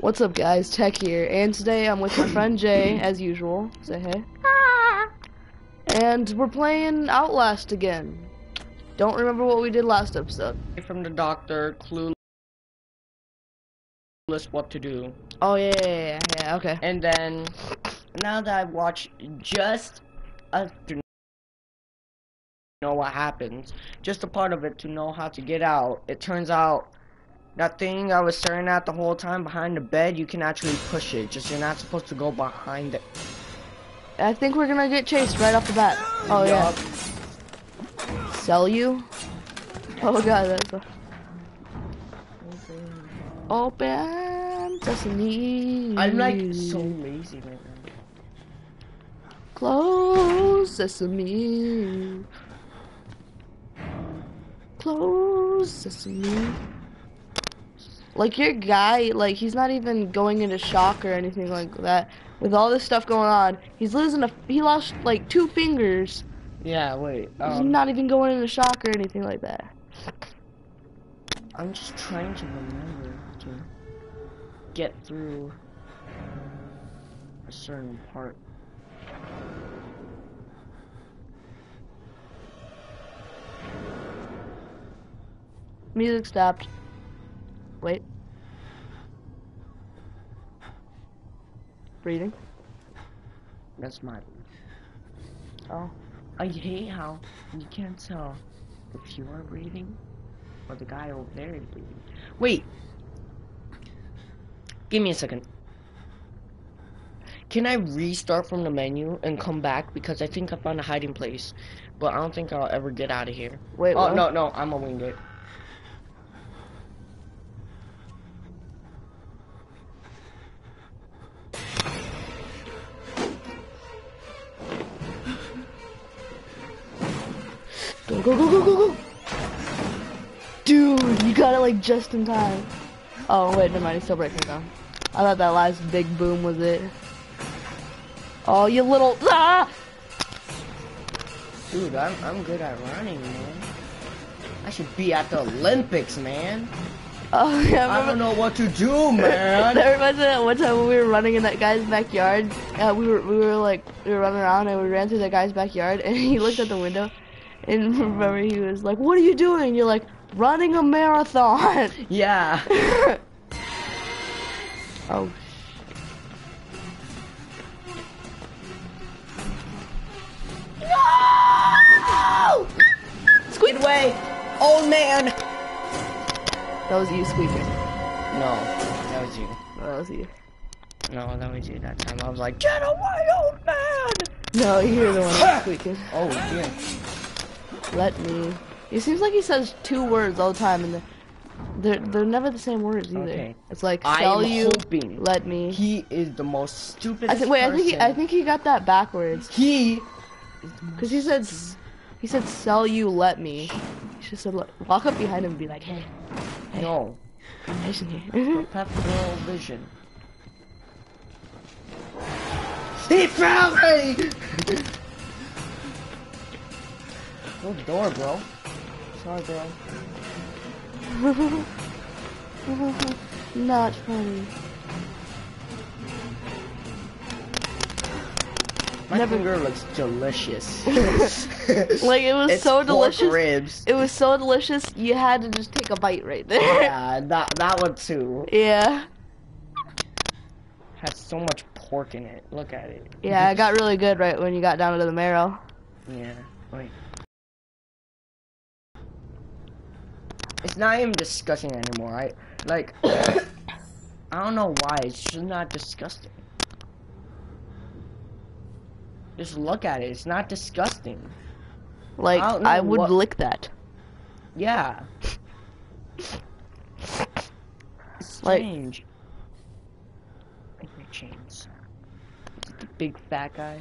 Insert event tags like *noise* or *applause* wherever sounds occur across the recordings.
What's up, guys? Tek here, and today I'm with my friend Jay, as usual. Say hey. And we're playing Outlast again. Don't remember what we did last episode. From the doctor, clueless what to do. Oh yeah, yeah, yeah, yeah. Okay. And then, now that I've watched just to know what happens, just a part of it to know how to get out, it turns out that thing I was staring at the whole time behind the bed, you can actually push it. Just you're not supposed to go behind it. I think we're gonna get chased right off the bat. Oh yeah. Sell you? Oh god, that's a... Open sesame. I'm like so lazy right now. Close sesame. Close sesame. Like your guy, like he's not even going into shock or anything like that. With all this stuff going on, he's losing a. He lost like two fingers. Yeah, wait. he's Um, not even going into shock or anything like that. I'm just trying to remember to get through a certain part. Music stopped. Wait. Breathing. That's my. Oh. I hate how you can't tell if you are breathing or the guy over there is breathing. Wait. Give me a second. Can I restart from the menu and come back because I think I found a hiding place, but I don't think I'll ever get out of here. Wait. Oh what? no no, I'm a winged it. Go go go go go. Dude, you got it like just in time. Oh wait, never mind. He's still breaking down. I thought that last big boom was it. Oh, you little ah! Dude, I'm I'm good at running, man. I should be at the Olympics, man. Oh yeah, I remember, don't know what to do, man. That reminds me of one time when we were running in that guy's backyard. Uh, we were we were like we were running around and we ran through that guy's backyard and he looked at the window and remember he was like, "What are you doing?" You're like, "Running a marathon." *laughs* *laughs* yeah. oh. No! Squid away, old man. That was you squeaking. No, that was you. No, that was you. No, that was you that time. I was like, get away, old man. No, you're the one *laughs* squeaking. Oh dear. Let me. It seems like he says two words all the time, and they're they're, never the same words either. Okay. It's like sell you, let me. he is the most stupid. I think. Wait, I think he, I think he got that backwards. he. Cause he said he said sell you, let me. He should said walk up behind him and be like, hey, hey No. listen here. *laughs* Vision. He found me! *laughs* The door, bro. Sorry, bro. Not funny. My Never- finger looks delicious. *laughs* Like it was It's so pork delicious. ribs. It was so delicious. You had to just take a bite right there. Yeah, that that one too. yeah. Has so much pork in it. Look at it. Yeah, it got really good right when you got down to the marrow. Yeah. Wait. It's not even disgusting anymore. I like. *coughs* I don't know why. It's just not disgusting. Just look at it. It's not disgusting. Like I I would lick that. Yeah. It's Like- strange. Make me change. Is it the big fat guy?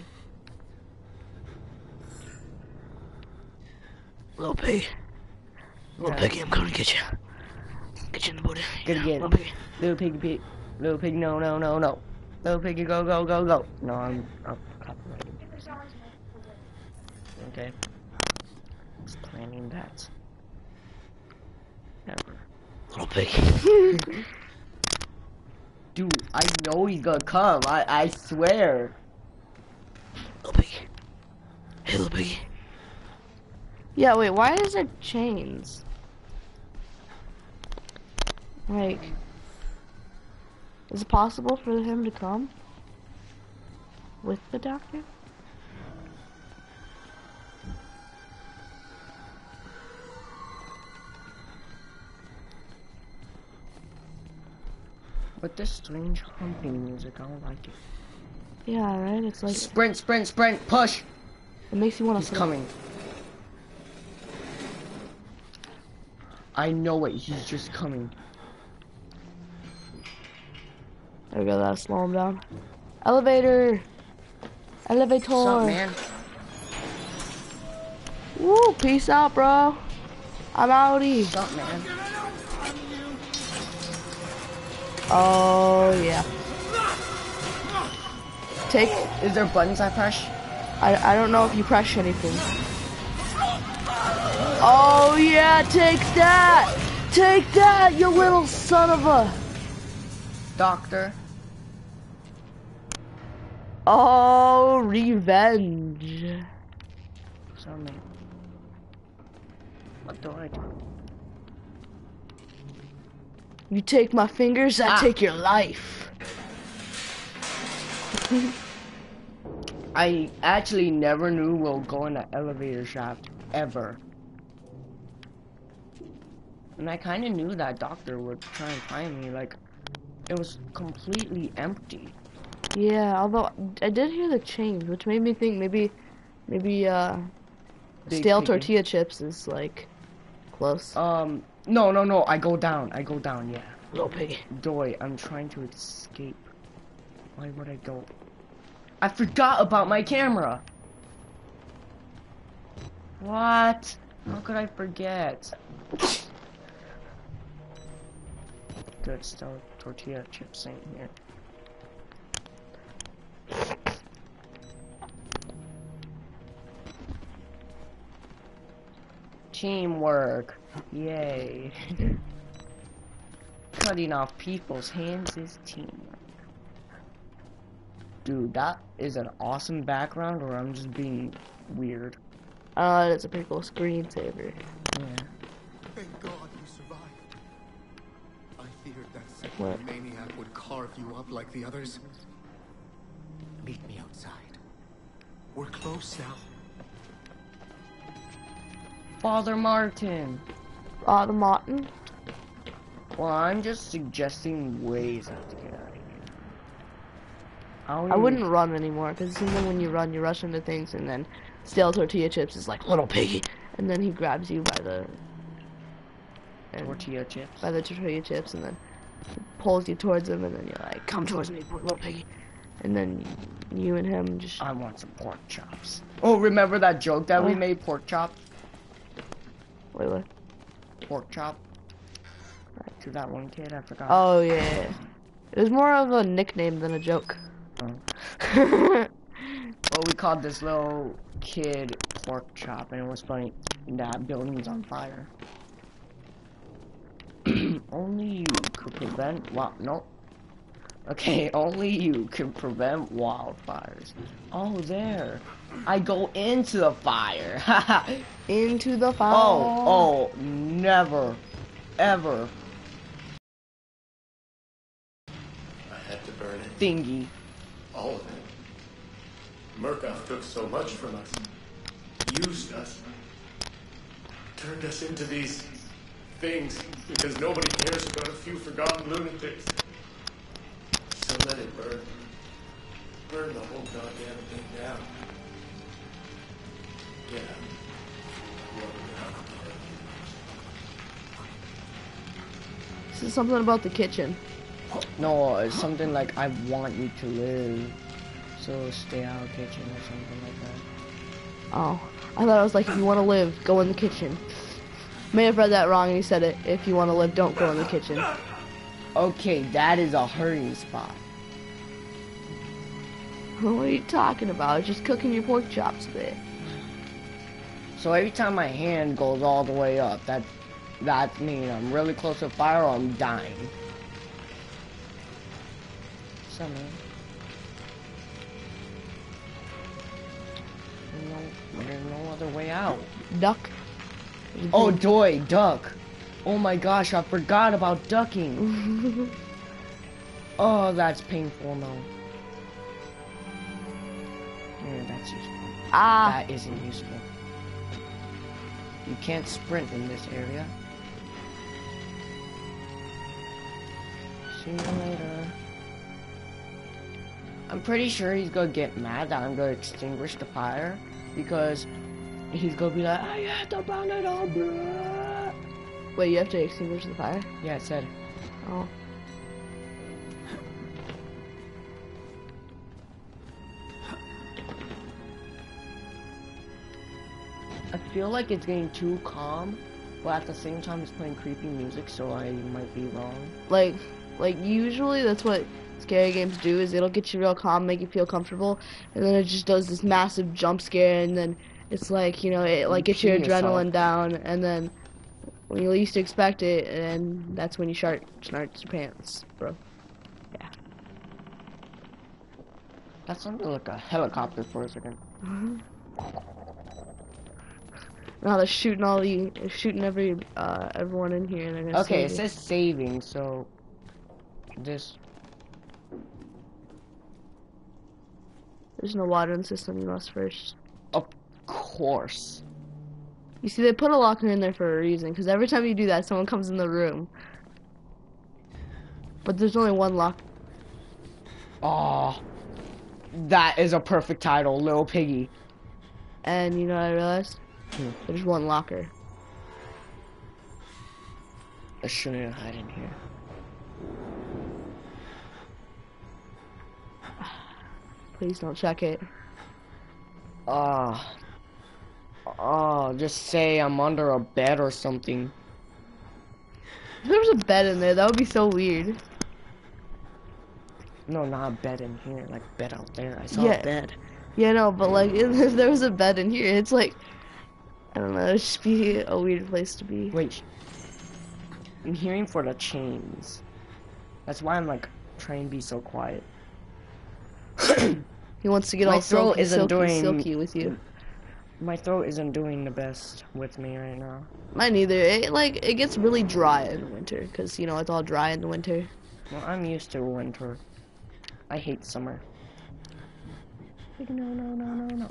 Little pig. Little Yeah. piggy, I'm coming to get you. Get you in the booty. Gonna get Little piggy. Little piggy pig. Little piggy, no, no, no, no. Little piggy, go, go, go, go. No, I'm, I'm copyrighted. Okay. Just planning that. Never. Little piggy. *laughs* Dude, I know he's gonna come. I I swear. Little piggy. Hey, little piggy. Yeah, wait, why is there chains? Like, is it possible for him to come? With the doctor? But this strange humping music, I don't like it. Yeah, right? It's like, Sprint, sprint, sprint, push! it makes you want to... He's coming. I know it, he's just coming. There we go, that'll slow him down. Elevator! Elevator! What's up, man? Woo, peace out, bro. I'm outie. What's up, man? Oh, yeah. Take, Is there buttons I press? I, I don't know if you press anything. Oh, yeah, take that! Take that, you little son of a... Doctor? Oh, revenge. So. What do I do? You take my fingers, I Ah. take your life. I actually never knew we'll go in an elevator shaft, ever. And I kind of knew that doctor would try and find me, like, it was completely empty. Yeah, although I did hear the change, which made me think maybe, maybe, uh, Big stale piggy. tortilla chips is, like, close. Um, no, no, no, I go down, I go down, yeah. Little piggy. Doy, I'm trying to escape. Why would I go? I forgot about my camera! What? How could I forget? *coughs* Good, still tortilla chips ain't here. Teamwork. Yay. *laughs* Cutting off people's hands is teamwork. Dude, that is an awesome background, or I'm just being weird. Uh, it's a pretty cool screensaver. Yeah. What? maniac would carve you up like the others. Meet me outside. We're close now. Father Martin. Father Martin. Well, I'm just suggesting ways how to get out of here. How I wouldn't run anymore, because then when you run, you rush into things, and then stale tortilla chips is like, little piggy, and then he grabs you by the... and- tortilla chips. by the tortilla chips, and then he pulls you towards him, and then you're like, come towards me, little piggy. And then you and him just... I want some pork chops. Oh, remember that joke that we Oh. made? Pork chop, Wait, what? pork chop. Right. To that one kid, I forgot. Oh, yeah. It was more of a nickname than a joke. Oh. *laughs* Well, we called this little kid pork chop, and it was funny. That building's on fire. Only you could prevent. Wow, no. Okay, *laughs* only you can prevent wildfires. Oh, there. I go into the fire. *laughs* Into the fire. oh, oh, never, ever I had to burn it. thingy. All of it. Murkoff took so much from us. Used us. Turned us into these things because nobody cares about a few forgotten lunatics. So let it burn. Burn the whole goddamn thing down. Yeah. This is something about the kitchen. No, it's something like I want you to live. So stay out of the kitchen or something like that. Oh. I thought it was like, if you want to live, go in the kitchen. May have read that wrong and he said it. If you want to live, don't go in the kitchen. Okay, that is a hurting spot. What are you talking about? Just cooking your pork chops a bit. So every time my hand goes all the way up, that that means I'm really close to fire or I'm dying. center. No, there's no other way out. Duck. *laughs* Oh, joy, duck. Oh my gosh, I forgot about ducking. *laughs* oh, that's painful, no. Yeah, that's useful. ah. That isn't useful. You can't sprint in this area. See you later. I'm pretty sure he's gonna get mad that I'm gonna extinguish the fire because he's gonna be like, I had to burn it all, bruh." Wait, you have to extinguish the fire? Yeah, it said. Oh. I feel like it's getting too calm, but at the same time it's playing creepy music, so I might be wrong. Like, like usually that's what scary games do is it'll get you real calm, make you feel comfortable, and then it just does this massive jump scare, and then it's like you know it like gets your pee yourself. adrenaline down, and then when you least expect it, and that's when you start snart your pants, bro. Yeah. That sounded like a helicopter for a second. Now they're shooting all the shooting every uh everyone in here, and they're gonna Okay, it you. says saving, so this There's no water in the system. You must first. Of course. You see, they put a locker in there for a reason, because every time you do that, someone comes in the room. But there's only one lock. Oh, that is a perfect title, Little Piggy. And you know what I realized? Hmm. There's one locker. I shouldn't hide in here. Please don't check it. Ah. Oh, just say I'm under a bed or something. If there was a bed in there, that would be so weird. No, not a bed in here, like bed out there. I saw Yeah. a bed. Yeah, no, but like, *laughs* if there was a bed in here, it's like, I don't know, it'd just be a weird place to be. Wait. I'm hearing for the chains. That's why I'm like trying to be so quiet. He wants to get My all throat silky, isn't silky, doing- silky with you. My throat isn't doing the best with me right now. Mine neither. It like it gets really dry in the winter, cause you know it's all dry in the winter. Well, I'm used to winter. I hate summer. Like, No, no, no, no, no.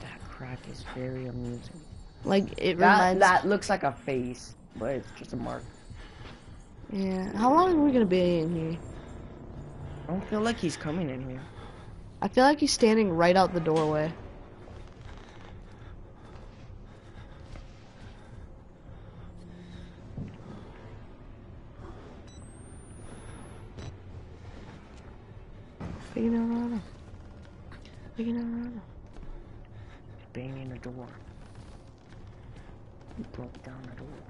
That crack is very amusing. Like it That reminds. that looks like a face, but it's just a mark. Yeah. How long are we gonna be in here? I don't feel like he's coming in here. I feel like he's standing right out the doorway. It around. Picking it around. Banging the door. He broke down the door.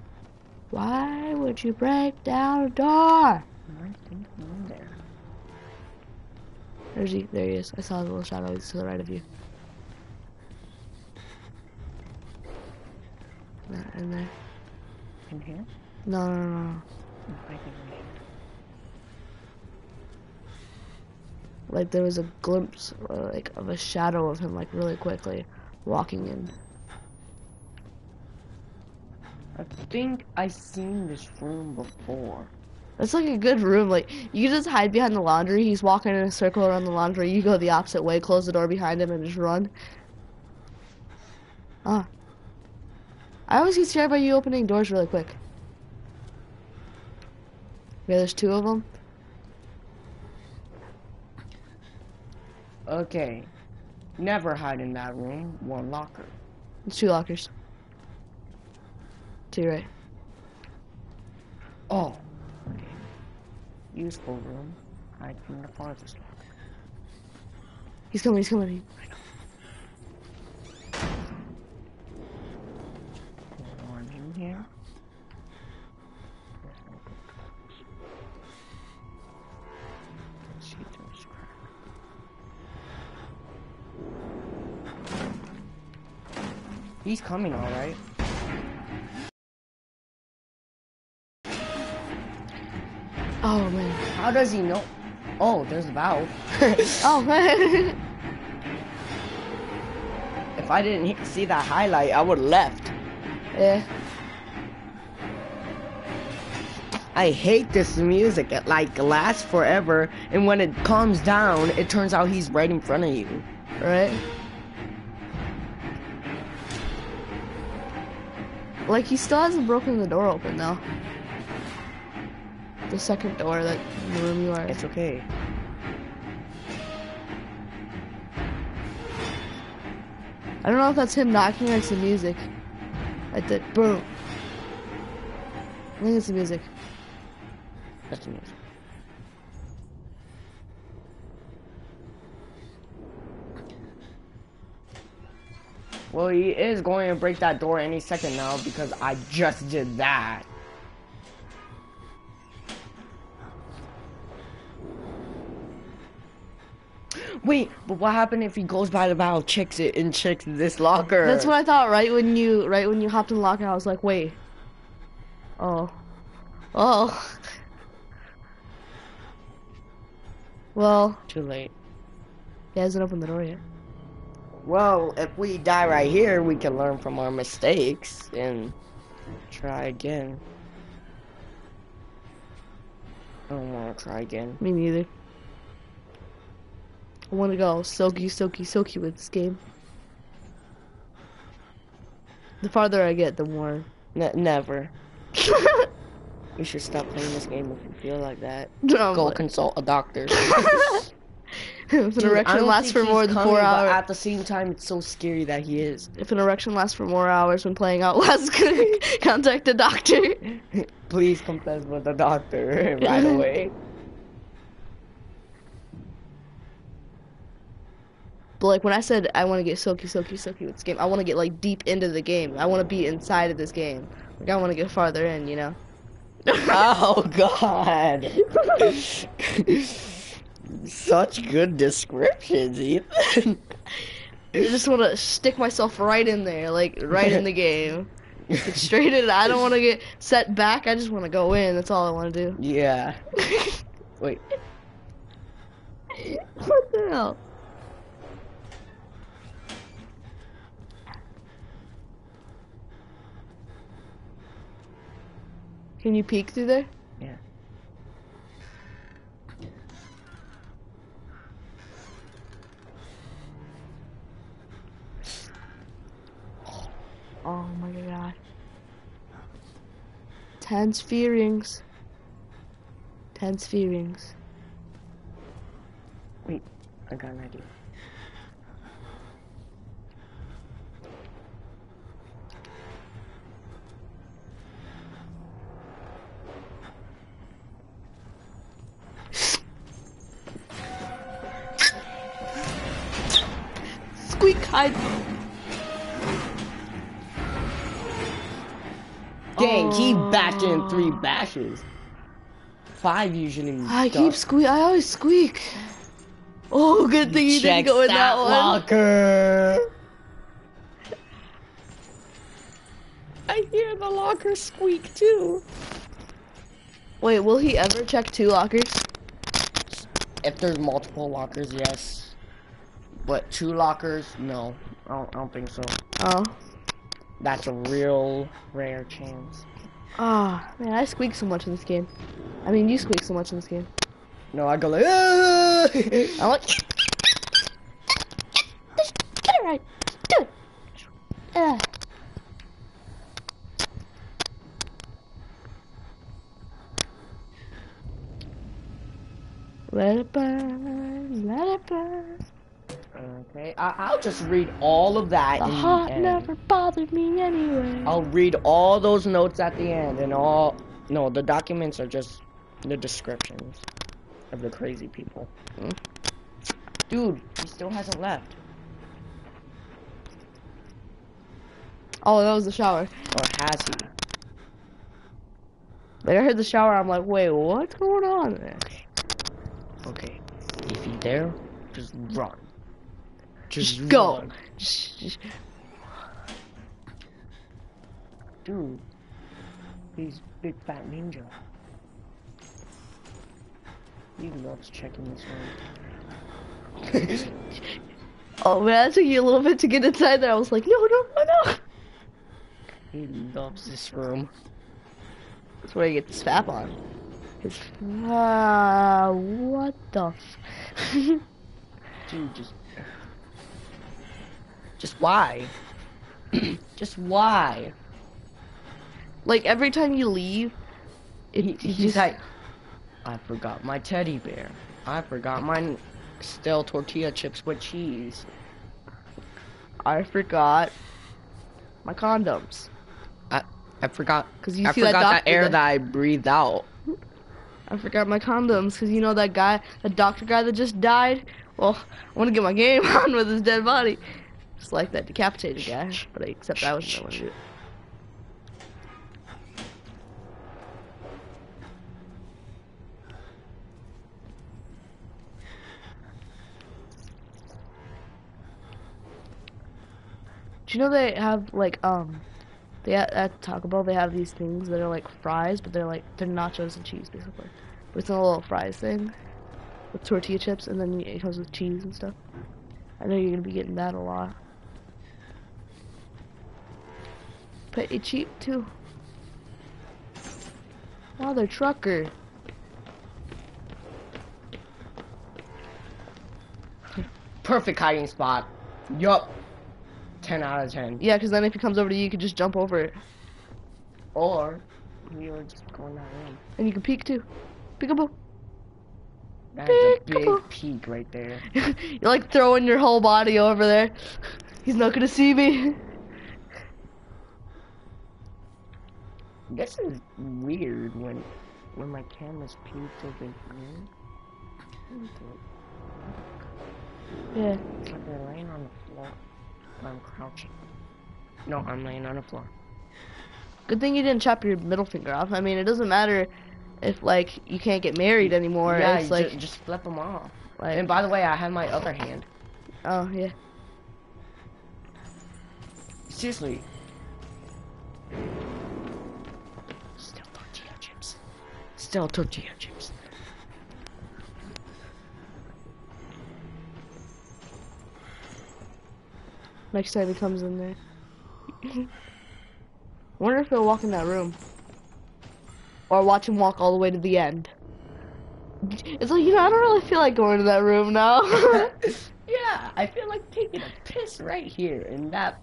Why would you break down a door? I think he's in there. There's he. There he is. I saw the little shadow. He's to the right of you. Not in there. In here? No, no, no, no. I'm hiding here. Like there was a glimpse, uh, like of a shadow of him, like really quickly, walking in. I think I've seen this room before. That's like a good room. Like you just hide behind the laundry. He's walking in a circle around the laundry. You go the opposite way, close the door behind him, and just run. Ah. I always get scared by you opening doors really quick. Yeah, there's two of them. Okay. Never hide in that room. One locker. There's two lockers. To your right. Oh. Okay. Useful room. Hide from the farthest locker. He's coming. He's coming. No one in here. There's no good Oh man. How does he know? Oh, there's a valve. *laughs* Oh man. *laughs* if I didn't see that highlight, I would have left. yeah. I hate this music. It like lasts forever, and when it calms down, it turns out he's right in front of you. Right. Like he still hasn't broken the door open though. The second door that the room you are. It's okay. I don't know if that's him knocking or it's the music. I did boom. I think it's the music. That's the music. Well, he is going to break that door any second now because I just did that. Wait, but what happened if he goes by the valve, checks it, and checks this locker? That's what I thought right when you right when you hopped in the locker. I was like, wait. Oh. Oh. Well, Too late. he hasn't opened the door yet. Well, if we die right here, we can learn from our mistakes and try again. I don't want to try again. Me neither. I want to go silky, silky, silky with this game. The farther I get, the more. Ne- never. *laughs* you should stop playing this game if you feel like that. *laughs* No, Go consult a doctor. *laughs* if an Dude, erection lasts for more than coming, four hours, At the same time, it's so scary that he is. if an erection lasts for more hours when playing out, Outlast, contact a doctor. Please confess with the doctor right away. But like when I said I want to get silky, silky, silky with this game, I want to get like deep into the game. I want to be inside of this game. Like I want to get farther in, you know. *laughs* oh God! *laughs* Such good descriptions, Ethan. I just want to stick myself right in there, like right in the game. Get straight in. I don't want to get set back. I just want to go in. That's all I want to do. yeah. *laughs* Wait. what the hell? Can you peek through there? Yeah. Oh my god. Ten sphere rings. Ten sphere rings. Wait. I got an idea. Squeak hide. Dang, he Oh. bashed in three bashes. Five usually. I does. keep squeak. I always squeak. Oh, good thing you didn't Checks go in that, one. locker. I hear the locker squeak too. Wait, will he ever check two lockers? If there's multiple lockers, yes. But two lockers, no. I don't, I don't think so. Oh. That's a real rare chance. Ah, man, I squeak so much in this game. I mean, you squeak so much in this game. No, I go like, "Ah!" I'm like, get it right, do it. Uh. Let it burn, let it burn. okay, I, I'll just read all of that. The in the never bothered me anyway. I'll read all those notes at the end and all. No, the documents are just the descriptions of the crazy people. Hmm. Dude, he still hasn't left. Oh, that was the shower. Or has he? Like I heard the shower, I'm like, wait, what's going on there? Okay. If he's there, just run. Just, Just go. run. Just- just- Dude, he's big fat ninja. He loves checking this room. *laughs* Oh man, it took you a little bit to get inside there. I was like, no, no, no, no. he loves this room. That's where you get the spap on. His, ah, what the? F- *laughs* Dude, just. Just why? *clears throat* just why? like every time you leave, it, He, he's just- like, I forgot my teddy bear. I forgot my stale tortilla chips with cheese. I forgot my condoms. I I forgot because you I see that forgot that, doctor air that- that I breathed out. I forgot my condoms because you know that guy, the doctor guy that just died. Well, I want to get my game *laughs* on with his dead body, just like that decapitated guy. But I, except I was no one. Do you know they have like um, they at, at Taco Bell they have these things that are like fries, but they're like they're nachos and cheese basically. But it's a little fries thing with tortilla chips, and then it comes with cheese and stuff. I know you're gonna be getting that a lot. It's cheap too. Oh, they're trucker. Perfect hiding spot. Yup. 10 out of 10. Yeah, because then if he comes over to you, you can just jump over it, Or, we were just going that room. and you can peek too. Peekaboo. That's a big peak right there. *laughs* You're like throwing your whole body over there. He's not gonna see me. This is weird when when my camera's peaked over here. Yeah. It's like they're laying on the floor. I'm crouching. No, I'm laying on the floor. Good thing you didn't chop your middle finger off. I mean, it doesn't matter if like you can't get married anymore. yeah, it's like, just flip them off. like, And by the way, I have my other hand. oh yeah. Seriously. Still tortilla chips. Next time he comes in there. Wonder if he'll walk in that room. Or watch him walk all the way to the end. It's like, you know, I don't really feel like going to that room now. *laughs* *laughs* yeah, I feel like taking a piss right here in that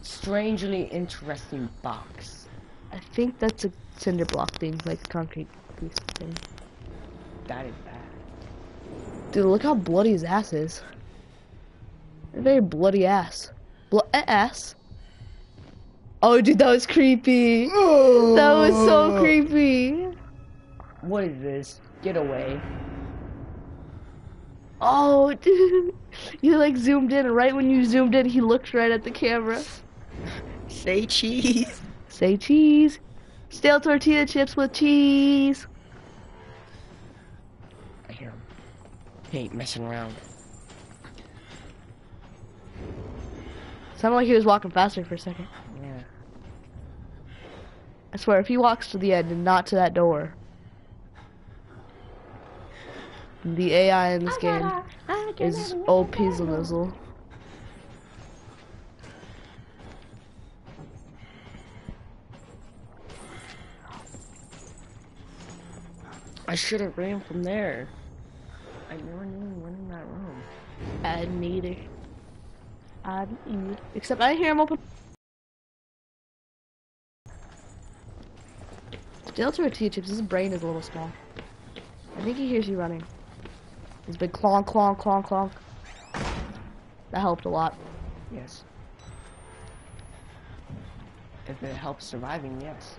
strangely interesting box. I think that's a cinder block thing, like a concrete piece thing. That is bad. Dude, look how bloody his ass is. A very bloody ass. Blo- eh, ass. Oh, dude, that was creepy. That was so creepy. What is this? Get away. Oh, *laughs* dude. You like zoomed in, and right when you zoomed in, he looked right at the camera. Say cheese. Say cheese. Stale tortilla chips with cheese. I hear him. He ain't messing around. Sounded like he was walking faster for a second. Yeah. I swear, if he walks to the end and not to that door, the AI in this game is OP Zanizzle. I should have ran from there. I never knew he went in that room. I neither. I neither. Except I hear him open. Stale tortilla chips. His brain is a little small. I think he hears you running. His big clonk, clonk, clonk, clonk. That helped a lot. Yes. If it helps surviving, yes.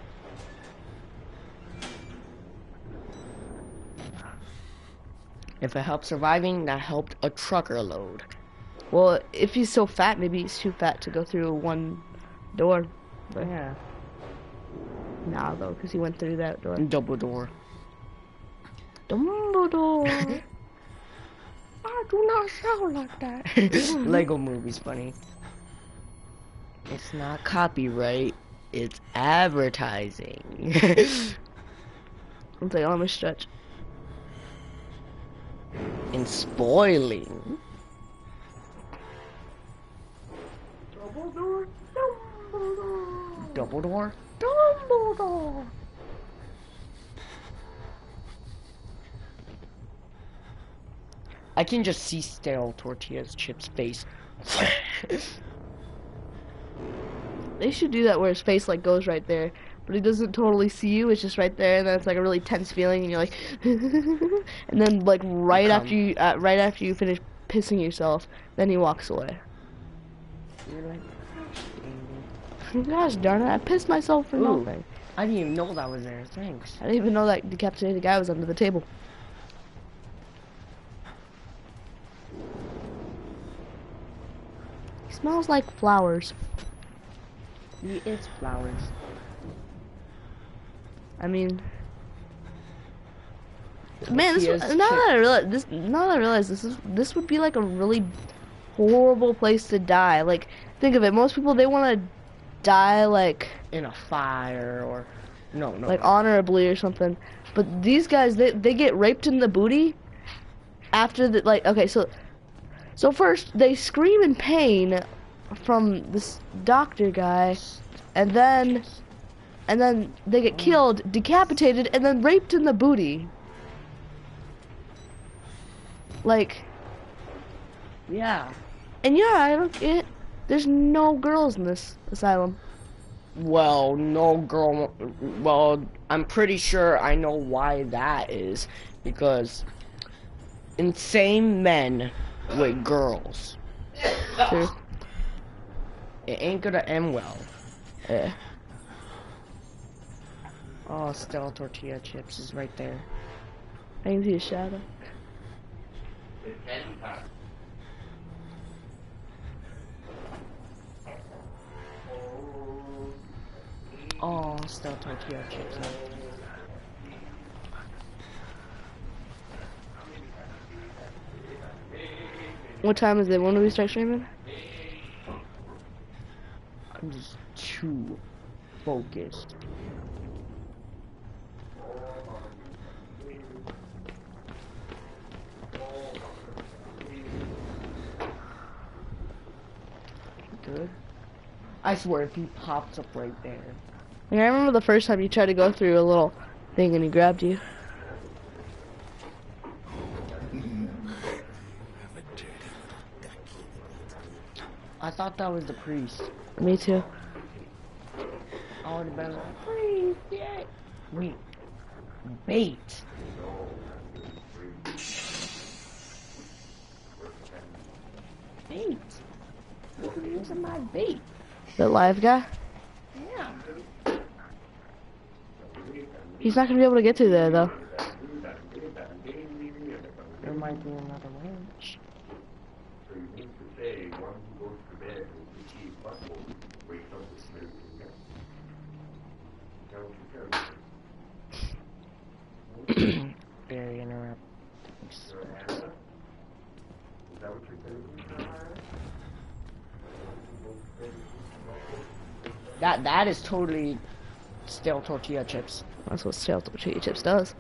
If it helped surviving, that helped a trucker load. Well, if he's so fat, maybe he's too fat to go through one door. But Yeah. nah, though, because he went through that door. Double door. Dumbledore. *laughs* I do not sound like that. *laughs* Lego movie's funny. It's not copyright. It's advertising. *laughs* I'm like, oh, let me stretch. And spoiling. Dumbledore, Dumbledore, Dumbledore? Dumbledore. I can just see stale tortillas chip's face. They should do that where his face like goes right there, but he doesn't totally see you. It's just right there, and then it's like a really tense feeling, and you're like, *laughs* and then like right Become- after you, uh, right after you finish pissing yourself, then he walks away. You're like, *laughs* Gosh darn it! I pissed myself for Ooh. nothing. I didn't even know that was there. Thanks. I didn't even know that decapitated guy was under the table. He smells like flowers. He is flowers. I mean, man, this was, now that I realize this, now that I realize this is this would be like a really horrible place to die. Like, think of it. Most people they want to die like In a fire or no, no. like honorably or something. But these guys, they they get raped in the booty after the like. Okay, so so first they scream in pain from this doctor guy, and then and then they get killed, decapitated, and then raped in the booty. Like, yeah. and yeah, I don't get. There's no girls in this asylum. Well, no girl. Well, I'm pretty sure I know why that is because insane men with girls. It ain't gonna end well. Yeah. Oh, Stella tortilla chips is right there. I can see a shadow. Oh, Stella tortilla chips. What time is it? When do we start streaming? I'm just too focused. I swear, if he pops up right there. Like, I remember the first time you tried to go through a little thing and he grabbed you. I thought that was the priest. Me too. I would have been like, priest, yeah. Wait, bait. Bait. You're using my bait. The live guy? Yeah. He's not gonna be able to get to there though. There might be another That that is totally stale tortilla chips. That's what stale tortilla chips does.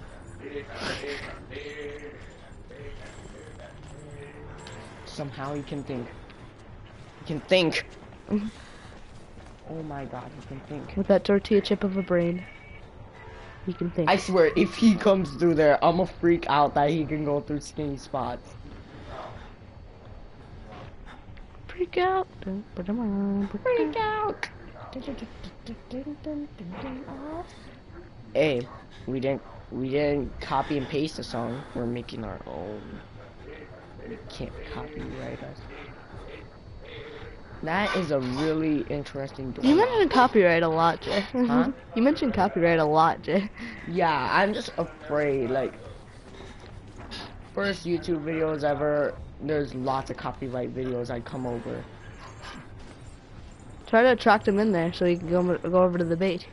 Somehow he can think. He can think. *laughs* Oh my god, he can think. With that tortilla chip of a brain. You can think. I swear, if he comes through there, I'ma freak out that he can go through skinny spots. freak out. Dun, ba-dum, ba-dum. Freak out. Hey, we didn't we didn't copy and paste the song. We're making our own. You can't copyright us. That is a really interesting door. You mentioned copyright a lot, Jay. Huh? *laughs* you mentioned copyright a lot, Jay. Yeah, I'm just afraid. Like, first YouTube videos ever. There's lots of copyright videos I come over. Try to attract him in there so he can go, go over to the bait.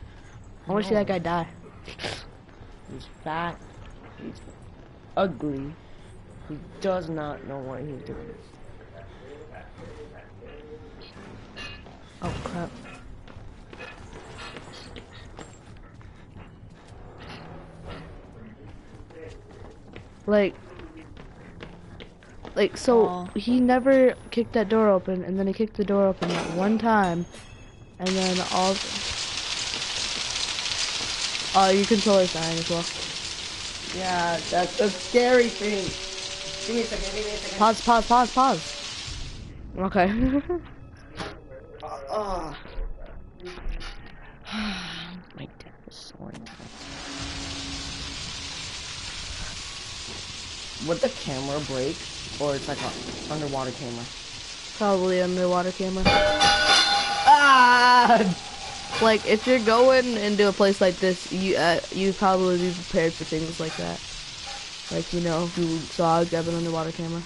I want to see that guy die. He's fat. He's ugly. He does not know what he's doing. Oh crap. Like, like so he never kicked that door open, and then he kicked the door open that one time, and then all. Oh, your controller's dying as well. Yeah, that's a scary thing. Give me a second, give me a second. Pause, pause, pause, pause. Okay. Uh, *laughs* *sighs* my death is so intense. Would the camera break? Or it's like a underwater camera? Probably underwater camera. Ah! Like if you're going into a place like this, you uh, you probably be prepared for things like that. Like you know, if you saw a grab an underwater camera.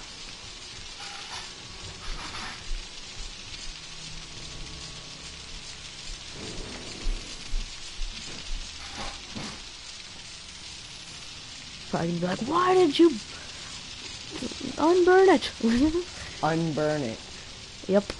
Probably gonna be like, why did you unburn it? *laughs* Unburn it. yep.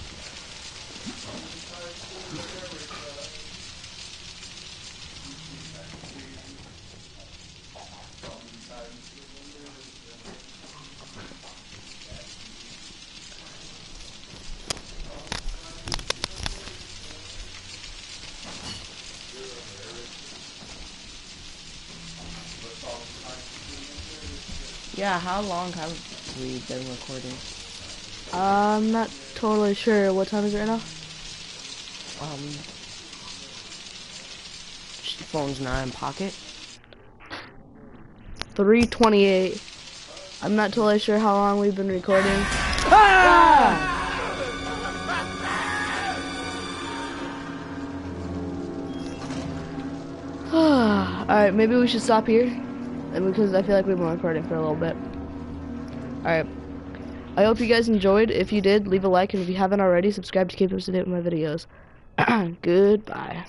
Yeah, how long have we been recording? I'm not totally sure. What time is it right now? Um, phone's not in pocket. 328. I'm not totally sure how long we've been recording. *sighs* Ah! Alright, maybe we should stop here. And Because I feel like we've been recording for a little bit. Alright. I hope you guys enjoyed. If you did, leave a like. And if you haven't already, subscribe to keep up to date with my videos. *clears throat* Goodbye.